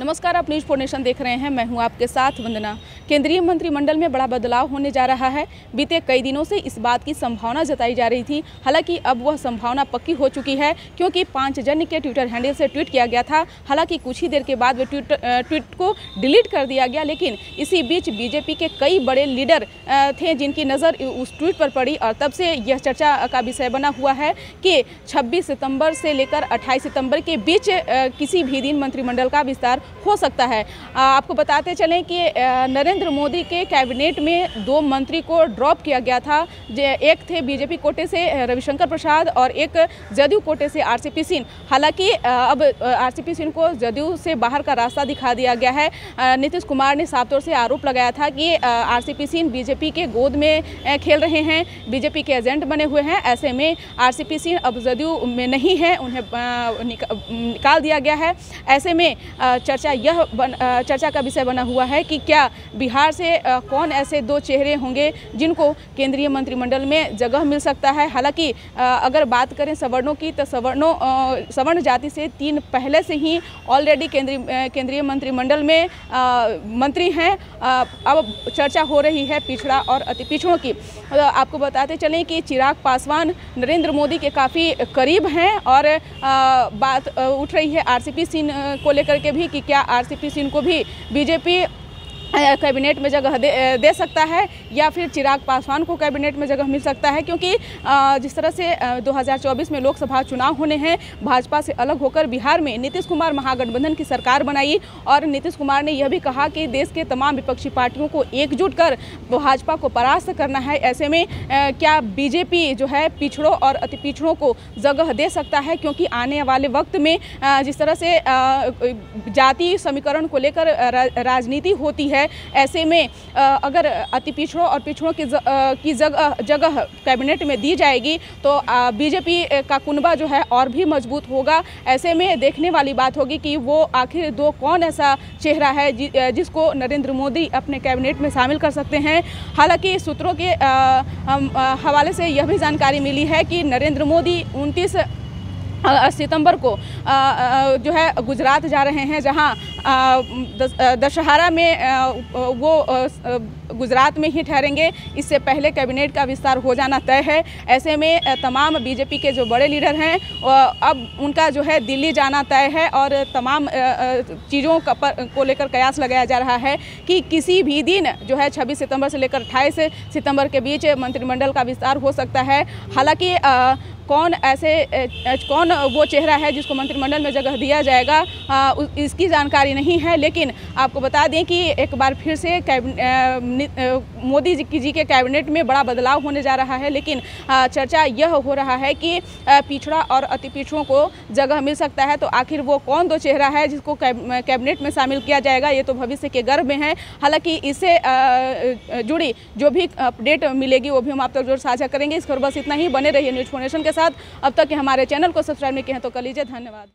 नमस्कार आप news four देख रहे हैं। मैं हूँ आपके साथ वंदना। केंद्रीय मंत्रिमंडल में बड़ा बदलाव होने जा रहा है। बीते कई दिनों से इस बात की संभावना जताई जा रही थी। हालाँकि अब वह संभावना पक्की हो चुकी है, क्योंकि पाँच जन के ट्विटर हैंडल से ट्वीट किया गया था। हालाँकि कुछ ही देर के बाद वे ट्वीट ट्वीट को डिलीट कर दिया गया, लेकिन इसी बीच बीजेपी के कई बड़े लीडर थे जिनकी नज़र उस ट्वीट पर पड़ी, और तब से यह चर्चा का विषय बना हुआ है कि छब्बीस सितंबर से लेकर अट्ठाईस सितंबर के बीच किसी भी दिन मंत्रिमंडल का विस्तार हो सकता है। आपको बताते चलें कि नरेंद्र मोदी के कैबिनेट में दो मंत्री को ड्रॉप किया गया था। एक थे बीजेपी कोटे से रविशंकर प्रसाद और एक जदयू कोटे से आरसीपी सिंह। हालाँकि अब आरसीपी सिंह को जदयू से बाहर का रास्ता दिखा दिया गया है। नीतीश कुमार ने साफ़ तौर से आरोप लगाया था कि आरसीपी सिंह बीजेपी के गोद में खेल रहे हैं, बीजेपी के एजेंट बने हुए हैं। ऐसे में आरसीपी सिंह अब जदयू में नहीं है, उन्हें निकाल दिया गया है। ऐसे में चर्चा यह चर्चा का विषय बना हुआ है कि क्या बिहार से कौन ऐसे दो चेहरे होंगे जिनको केंद्रीय मंत्रिमंडल में जगह मिल सकता है? हालाँकि अगर बात करें सवर्णों की तो सवर्णों सवर्ण जाति से तीन पहले से ही ऑलरेडी केंद्रीय केंद्रीय मंत्रिमंडल में मंत्री हैं। अब चर्चा हो रही है पिछड़ा और अति पिछड़ों की। आपको बताते चलें कि चिराग पासवान, नरेंद्र मोदी के काफ़ी करीब हैं और बात उठ रही है आरसीपी सिंह को लेकर के भी कि क्या आरसीपी सिंह को भी बीजेपी कैबिनेट में जगह दे, दे सकता है या फिर चिराग पासवान को कैबिनेट में जगह मिल सकता है क्योंकि जिस तरह से 2024 में लोकसभा चुनाव होने हैं भाजपा से अलग होकर बिहार में नीतीश कुमार महागठबंधन की सरकार बनाई और नीतीश कुमार ने यह भी कहा कि देश के तमाम विपक्षी पार्टियों को एकजुट कर भाजपा को परास्त करना है। ऐसे में क्या बीजेपी जो है पिछड़ों और अति पिछड़ों को जगह दे सकता है? क्योंकि आने वाले वक्त में जिस तरह से जाति समीकरण को लेकर राजनीति होती है है। ऐसे में अगर अति पिछड़ों और पिछड़ों की की जगह जगह कैबिनेट में दी जाएगी तो बीजेपी का कुनबा जो है और भी मज़बूत होगा। ऐसे में देखने वाली बात होगी कि वो आखिर दो कौन ऐसा चेहरा है जिसको नरेंद्र मोदी अपने कैबिनेट में शामिल कर सकते हैं। हालाँकि सूत्रों के हवाले से यह भी जानकारी मिली है कि नरेंद्र मोदी उनतीस सितंबर को जो है गुजरात जा रहे हैं, जहाँ दशहरा में वो गुजरात में ही ठहरेंगे। इससे पहले कैबिनेट का विस्तार हो जाना तय है। ऐसे में तमाम बीजेपी के जो बड़े लीडर हैं अब उनका जो है दिल्ली जाना तय है और तमाम चीज़ों का पर, को लेकर कयास लगाया जा रहा है कि किसी भी दिन जो है 26 सितंबर से लेकर 28 सितंबर के बीच मंत्रिमंडल का विस्तार हो सकता है। हालाँकि कौन ऐसे कौन वो चेहरा है जिसको मंत्रिमंडल में जगह दिया जाएगा? इसकी जानकारी नहीं है, लेकिन आपको बता दें कि एक बार फिर से मोदी जी जी के कैबिनेट में बड़ा बदलाव होने जा रहा है, लेकिन चर्चा यह हो रहा है कि पिछड़ा और अति पिछड़ों को जगह मिल सकता है तो आखिर वो कौन दो चेहरा है जिसको कैबिनेट में शामिल किया जाएगा, ये तो भविष्य के गर्भ में है। हालाँकि इससे जुड़ी जो भी अपडेट मिलेगी, वो भी हम आप तक तो ज़रूर साझा करेंगे। इस पर बस इतना ही, बने रहिए न्यूज़ फोनेशन के अब तक हमारे चैनल को सब्सक्राइब नहीं किया हैं तो कर लीजिए धन्यवाद।